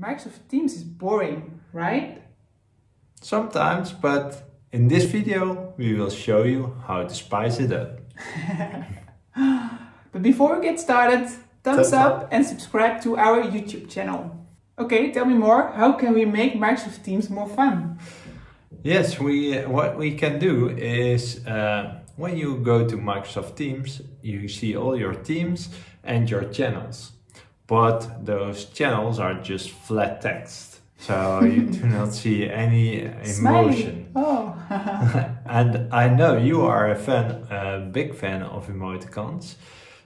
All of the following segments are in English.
Microsoft Teams is boring, right? Sometimes, but in this video we will show you how to spice it up. but before we get started, thumbs Thumbs up up. and subscribe to our YouTube channel. Okay, tell me more. How can we make Microsoft Teams more fun? Yes, we what we can do is uh, when you go to Microsoft Teams, you see all your teams and your channels. But those channels are just flat text. So you do not see any emotion. Oh. and I know you are a fan, a big fan of emoticons.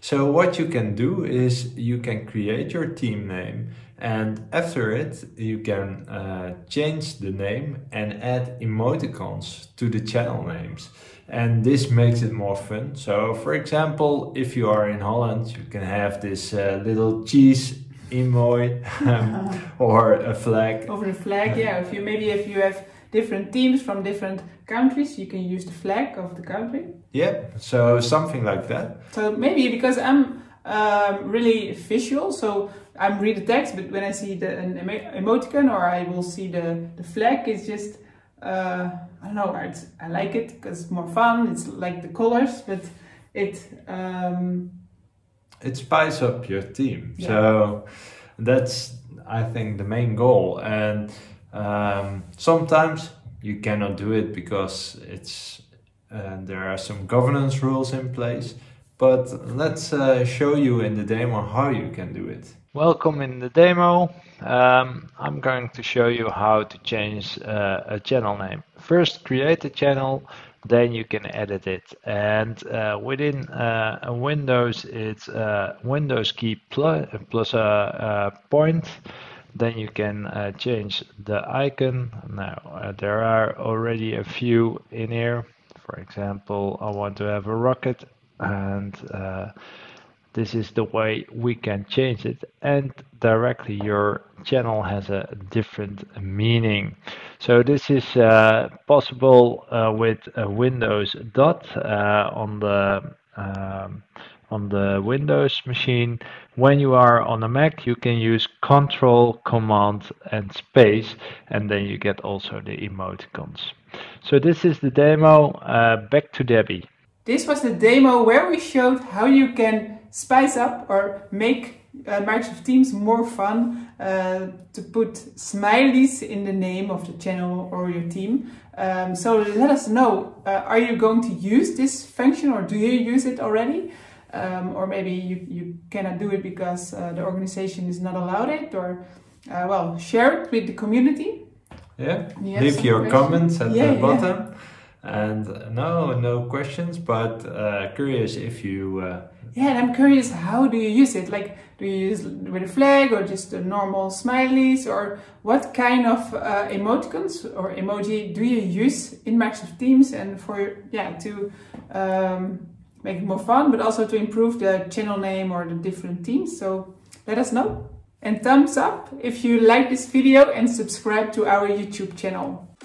So what you can do is you can create your team name and after it you can uh, change the name and add emoticons to the channel names. And this makes it more fun. So for example, if you are in Holland, you can have this uh, little cheese emoji um, or a flag Over the flag, yeah. If you maybe if you have different teams from different countries, you can use the flag of the country. Yeah, so something like that. So maybe because I'm um, really visual, so I'm read the text, but when I see the an emoticon or I will see the the flag, it's just uh, I don't know. It's, I like it because it's more fun. It's like the colors, but it um, It spice up your team. Yeah. So that's I think the main goal. And um, sometimes you cannot do it because it's uh, there are some governance rules in place. But let's uh, show you in the demo how you can do it. Welcome in the demo. Um, I'm going to show you how to change uh, a channel name. First create a channel, then you can edit it. And uh, within uh, Windows, it's uh, Windows key plus, plus a, a point. Then you can uh, change the icon. Now uh, there are already a few in here. For example, I want to have a rocket and uh, this is the way we can change it and directly your channel has a different meaning so this is uh, possible uh, with a windows dot uh, on the um, on the windows machine when you are on a mac you can use control command and space and then you get also the emoticons so this is the demo uh, back to Debby this was the demo where we showed how you can spice up or make uh, Microsoft Teams more fun uh, to put smileys in the name of the channel or your team. Um, so let us know, uh, are you going to use this function or do you use it already? Um, or maybe you, you cannot do it because uh, the organization is not allowed it or uh, well, share it with the community. Yeah, You leave your questions? comments at Yeah, the yeah. bottom. And no, no questions, but uh, curious if you uh, Yeah, and I'm curious, how do you use it? Like, do you use it with a flag or just the normal smileys? Or what kind of uh, emoticons or emoji do you use in Microsoft Teams and for, yeah, to um, make it more fun, but also to improve the channel name or the different teams? So let us know. And thumbs up if you like this video and subscribe to our YouTube channel.